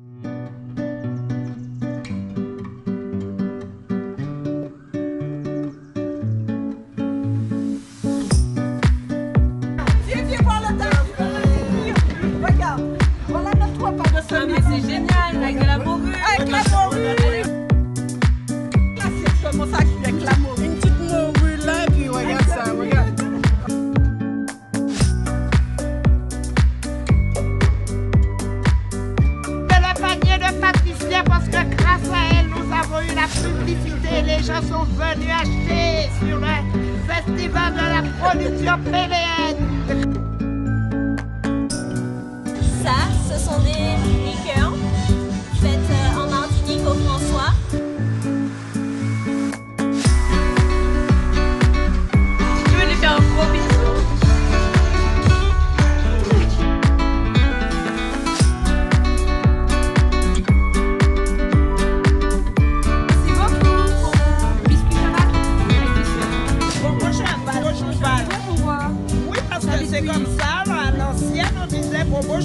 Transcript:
Mm-hmm. acheter, les gens sont venus acheter sur le festival de la production PVR. C'est comme ça, à l'ancienne, on disait pour beau